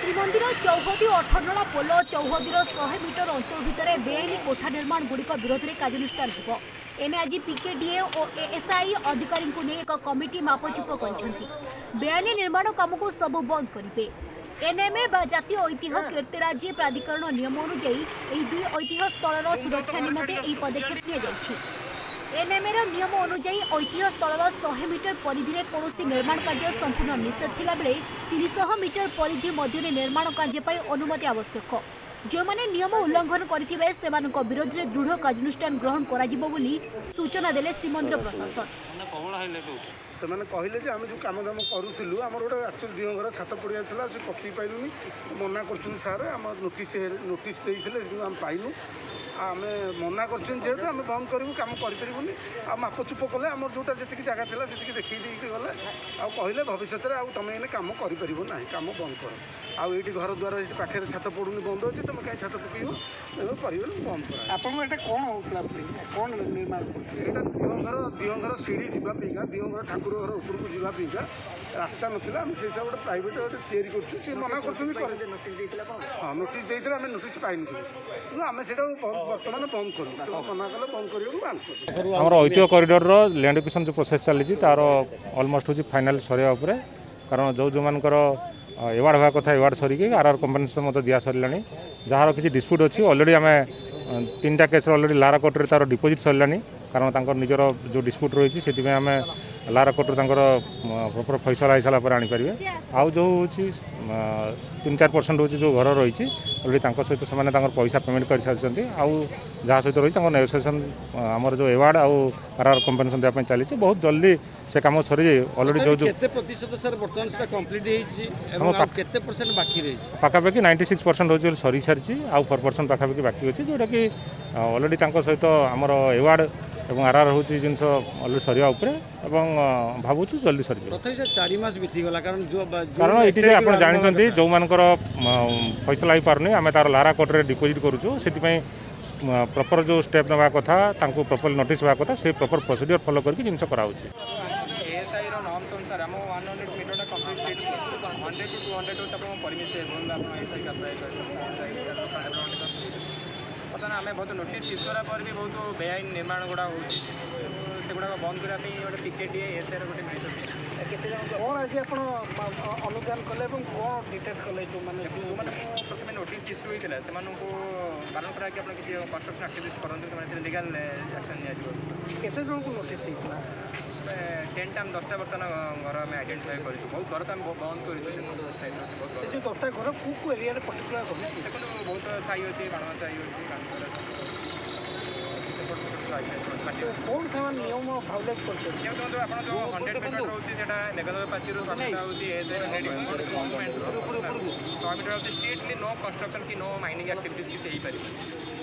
ଶ୍ରୀମନ୍ଦିର ଚୌହଦୀ ଅଠରନଳା ପୋଲ ଚୌହଦୀର ଶହେ ମିଟର ଅଞ୍ଚଳ ଭିତରେ ବେଆଇନ କୋଠା ନିର୍ମାଣଗୁଡ଼ିକ ବିରୋଧରେ କାର୍ଯ୍ୟାନୁଷ୍ଠାନ ହେବ ଏନେ ଆଜି ପିକେଡିଏ ଓ ଏଏସ୍ଆଇ ଅଧିକାରୀଙ୍କୁ ନେଇ ଏକ କମିଟି ମାପଚୁପ କରିଛନ୍ତି ବେଆଇନ ନିର୍ମାଣ କାମକୁ ସବୁ ବନ୍ଦ କରିବେ এনএমএ বা জাতীয় ঐতিহ্য কীর্তিরাজি প্রাধিকরণ নিয়ম অনুযায়ী এই দুই ঐতিহ্য স্থলর সুরক্ষা নিমন্তে এই পদক্ষেপ নিয়ে যাচ্ছে এনএমএর নিয়ম অনুযায়ী ঐতিহ্যস্থলর শহে মিটর পরিধিরে কৌশি নির্মাণ কার্য সম্পূর্ণ নিষেধ থাকবে তিনশহ মিটর পরিধি মধ্যে নির্মাণ কার্যপ্রাই অনুমতি আবশ্যক ଯେଉଁମାନେ ନିୟମ ଉଲ୍ଲଙ୍ଘନ କରିଥିବେ ସେମାନଙ୍କ ବିରୋଧରେ ଦୃଢ଼ କାର୍ଯ୍ୟାନୁଷ୍ଠାନ ଗ୍ରହଣ କରାଯିବ ବୋଲି ସୂଚନା ଦେଲେ ଶ୍ରୀମନ୍ଦିର ପ୍ରଶାସନ ସେମାନେ କହିଲେ ଯେ ଆମେ ଯେଉଁ କାମଦାମ କରୁଥିଲୁ ଆମର ଗୋଟେ ଆକ୍ଚୁଆଲି ଦୁଇ ଘର ଛାତ ପଡ଼ିଆ ଥିଲା ସେ କପି ପାଇଲୁନି ମନା କରୁଛନ୍ତି ସାର୍ ଆମ ନୋଟିସ୍ ନୋଟିସ୍ ଦେଇଥିଲେ କିନ୍ତୁ ଆମେ ପାଇଲୁ ଆମେ ମନା କରିଛନ୍ତି ଯେହେତୁ ଆମେ ବନ୍ଦ କରିବୁ କାମ କରିପାରିବୁନି ଆଉ ମାପଚୁପ କଲେ ଆମର ଯେଉଁଟା ଯେତିକି ଜାଗା ଥିଲା ସେତିକି ଦେଖେଇ ଦେଇକି ଗଲେ ଆଉ କହିଲେ ଭବିଷ୍ୟତରେ ଆଉ ତୁମେ ଏଇନେ କାମ କରିପାରିବ ନାହିଁ କାମ ବନ୍ଦ କର ଆଉ ଏଇଠି ଘର ଦ୍ୱାର ଏଇଠି ପାଖରେ ଛାତ ପଡ଼ୁନି ବନ୍ଦ ଅଛି ତୁମେ କାହିଁ ଛାତ ପକେଇବ କରିବନି ବନ୍ଦ କର ଆପଣଙ୍କୁ ଏଇଟା କ'ଣ ହେଉଥିଲା କ'ଣ ନିର୍ମାଣ କରୁଥିଲେ ଏଇଟା ଦିଅଁଘର ଦିଅଁଘର ସିଡ଼ି ଯିବା ପାଇଁକା ଦିଅଁଘର ଠାକୁର ଘର ଉପରକୁ ଯିବା ପାଇଁକା ରାସ୍ତା ନଥିଲା ଆମେ ସେଇ ସବୁ ଗୋଟେ ପ୍ରାଇଭେଟ୍ ଗୋଟେ ତିଆରି କରୁଛୁ ସେ ମନା କରୁଛନ୍ତି ହଁ ନୋଟିସ୍ ଦେଇଥିଲେ ଆମେ ନୋଟିସ୍ ପାଇନୁ କିନ୍ତୁ ଆମେ ସେଇଟାକୁ বর্তমানে পম্প করুন না কলে পম্প করিব আমার ଐତିହ୍ୟ କରିଡରର ଲ୍ୟାଣ୍ଡ ଏକ୍ୟୁସନ୍ ଯେଉଁ ପ୍ରୋସେସ୍ ଚାଲିଛି ତା'ର ଅଲମୋଷ୍ଟ ହେଉଛି ଫାଇନାଲ୍ ସରିବା ଉପରେ କାରଣ ଯେଉଁ ଯେଉଁମାନଙ୍କର ଏୱାର୍ଡ଼ ହେବା କଥା ଏୱାର୍ଡ଼ ସରିକି ଆର୍ ଆର୍ କମ୍ପେନସେସନ୍ ମଧ୍ୟ ଦିଆସରିଲାଣି ଯାହାର କିଛି ଡିସ୍ପ୍ୟୁଟ୍ ଅଛି ଅଲରେଡ଼ି ଆମେ ତିନିଟା କେସ୍ରେ ଅଲରେଡ଼ି ଲାରା କୋର୍ଟରେ ତା'ର ଡିପୋଜିଟ୍ ସରିଲାଣି କାରଣ ତାଙ୍କର ନିଜର ଯେଉଁ ଡିସ୍ପ୍ୟୁଟ୍ ରହିଛି ସେଥିପାଇଁ ଆମେ ଲାରା କୋର୍ଟରୁ ତାଙ୍କର ପ୍ରପର୍ ଫଇସଲା ହେଇସାରିଲା ପରେ ଆଣିପାରିବେ ଆଉ ଯେଉଁ ହେଉଛି ତିନି ଚାରି ପରସେଣ୍ଟ ହେଉଛି ଯେଉଁ ଘର ରହିଛି ଅଲରେଡ଼ି ତାଙ୍କ ସହିତ ସେମାନେ ତାଙ୍କର ପଇସା ପେମେଣ୍ଟ କରିସାରିଛନ୍ତି ଆଉ ଯାହା ସହିତ ରହିଛି ତାଙ୍କ ନେଗୋସିଏସନ୍ ଆମର ଯେଉଁ ଆୱାର୍ଡ଼ ଆଉ ଆର୍ ଆର୍ କମ୍ପେନସନ୍ ଦେବା ପାଇଁ ଚାଲିଛି ବହୁତ ଜଲ୍ଦି ସେ କାମ ସରି ଅଲରେଡ଼ି ଯେଉଁ କେତେ ପ୍ରତିଶତ ସାର୍ ବର୍ତ୍ତମାନ ସେଟା କମ୍ପ୍ଲିଟ୍ ହେଇଛି ଏବଂ କେତେ ପରସେଣ୍ଟ ବାକି ରହିଛି ପାଖାପାଖି ନାଇଣ୍ଟି ସିକ୍ସ ପରସେଣ୍ଟ ହେଉଛି ସରିସାରିଛି ଆଉ ଫୋର୍ ପରସେଣ୍ଟ ପାଖାପାଖି ବାକି ଅଛି ଯେଉଁଟାକି ଅଲରେଡ଼ି ତାଙ୍କ ସହିତ ଆମର ଆୱାର୍ଡ଼ এবং ଆର ରହୁଛି ଜିନିଷ ଅଲରେଡ଼ି ସରିବା ଉପରେ ଏବଂ ଭାବୁଛୁ ଜଲ୍ଦି ସରିଯିବ ତଥାପି ସାର୍ ଚାରି ମାସ ବିତିଗଲା କାରଣ କାରଣ ଏଠି ଯେ ଆପଣ ଜାଣିଛନ୍ତି ଯେଉଁମାନଙ୍କର ଫଇସଲା ହେଇପାରୁନି ଆମେ ତା'ର ଲାରା କୋର୍ଟରେ ଡିପୋଜିଟ୍ କରୁଛୁ ସେଥିପାଇଁ ପ୍ରପର ଯେଉଁ ଷ୍ଟେପ୍ ନେବା କଥା ତାଙ୍କୁ ପ୍ରପର ନୋଟିସ୍ ହେବା କଥା ସେ ପ୍ରପର ପ୍ରୋସିଡ଼ିଓର ଫଲୋ କରିକି ଜିନିଷ କରାହେଉଛି ବର୍ତ୍ତମାନ ଆମେ ବହୁତ ନୋଟିସ୍ ଇସ୍ କରିବା ପରେ ବି ବହୁତ ବେଆଇନ ନିର୍ମାଣ ଗୁଡ଼ା ହେଉଛି ସେଗୁଡ଼ାକ ବନ୍ଦ କରିବା ପାଇଁ ଗୋଟେ ଟିକେଟିଏ ଏସ୍ଆଇର ଗୋଟେ ମିଳିଛନ୍ତି କ'ଣ ଆଜି ଆପଣ ଅନୁଦାନ କଲେ ଏବଂ କ'ଣ ଡିଟେକ୍ଟ କଲେ ଯେଉଁମାନେ ଯେଉଁମାନଙ୍କୁ ପ୍ରଥମେ ନୋଟିସ୍ ଇସ୍ୟୁ ହୋଇଥିଲା ସେମାନଙ୍କୁ ବାରଣ କି ଆପଣ କିଛି କନଷ୍ଟ୍ରକ୍ସନ୍ ଆକ୍ଟିଭିଟି କରନ୍ତୁ ସେମାନେ ଏଥିରେ ଲିଗାଲ୍ ଆକ୍ସନ୍ ନିଆଯିବ କେତେ ଜଣଙ୍କୁ ନୋଟିସ୍ ହେଇଥିଲା ଟେନ୍ଟା ଆମେ ଦଶଟା ବର୍ତ୍ତମାନ ଘର ଆମେ ଆଇଡେଣ୍ଟିଫାଏ କରିଛୁ ବହୁତ ଘର ତ ଆମେ ବନ୍ଦ କରିଛୁ সাইড ଦଶଟା ଘର କେଉଁ କେଉଁ ଏରିଆରେ এরিয়ার ଦେଖନ୍ତୁ ବହୁତ સાઈ હોય છે ભણવા સાઈ હોય છે કામચોરા কোন নিয়ম ভাউলেট করছে যেহেতু আপনার যে হন্ড্রেড মিটার রয়েছে সেটা লেখাতে পাচ্ছি শহে মিটার হচ্ছে এস আই হন্ড্রেড শহে মিটার হচ্ছে স্ট্রিক্টলি নো কনস্ট্রকশন কি নো মাইনিং আক্টিভিটিস কিছু হয়ে পারে